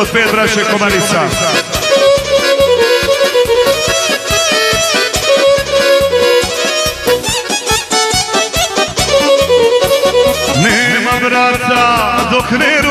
od Petra braće komarica. Nema brata dok ne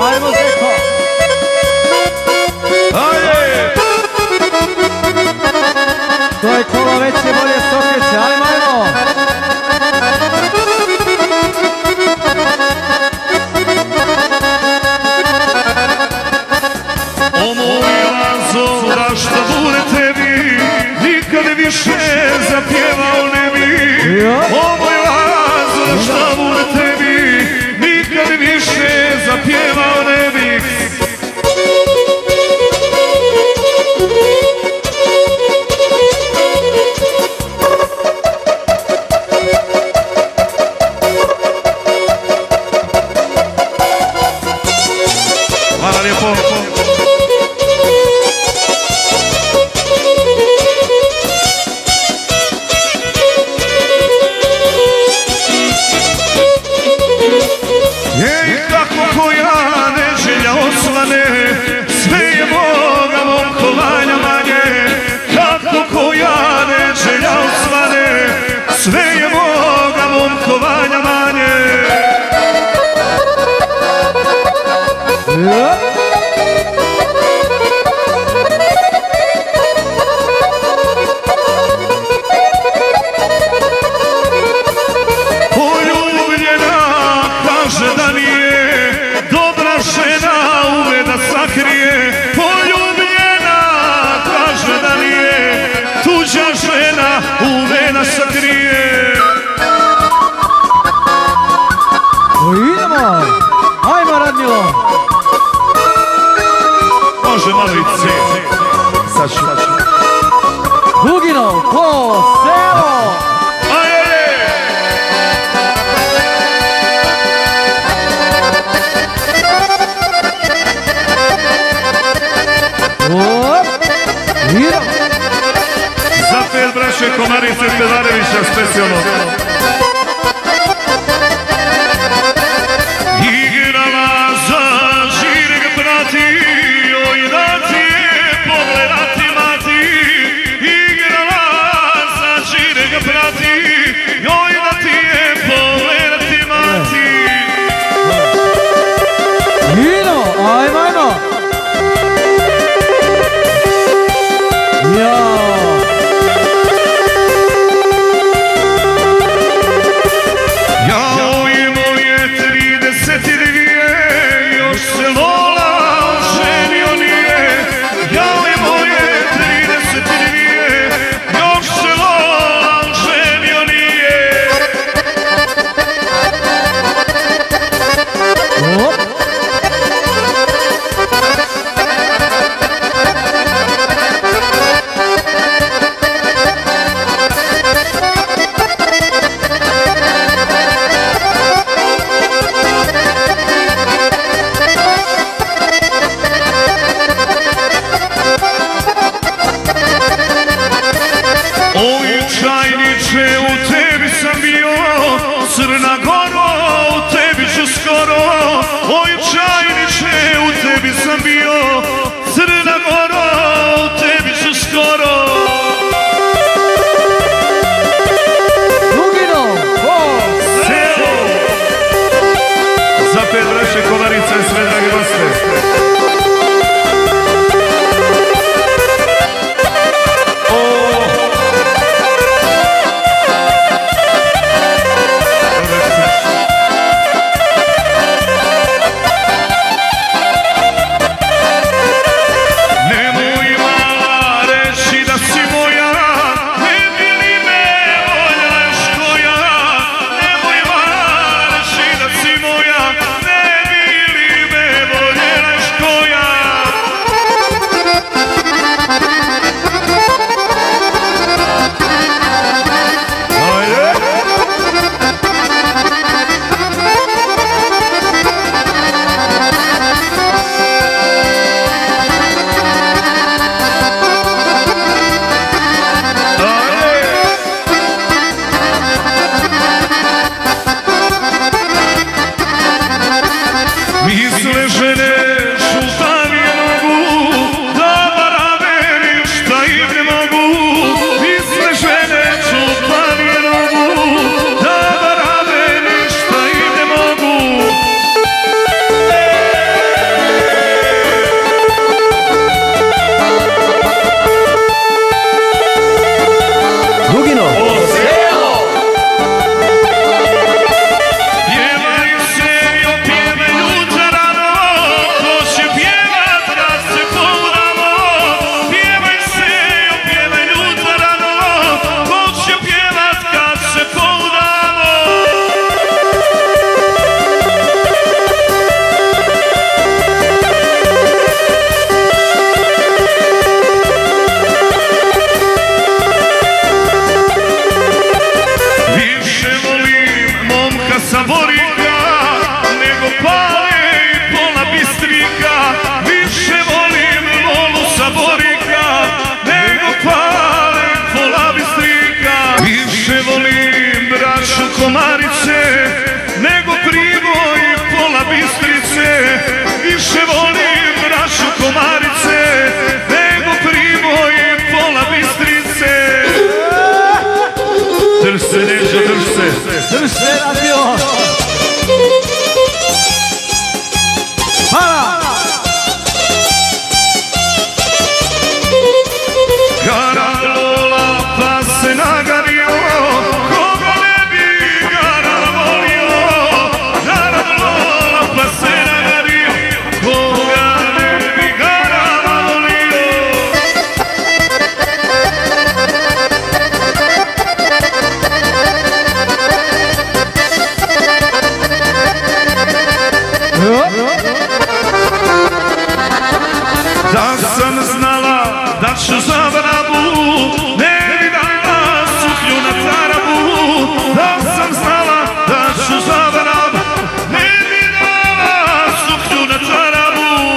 Ajmo deko! Ajde! To je kolo veće, bolje ajmo, ajmo! Nikad više zapjevao ne bi! That's very important. Bobalice. Sad ću. Bugino, ko, selo! Za pet Komarice Pedarevića specijalno. и слышали?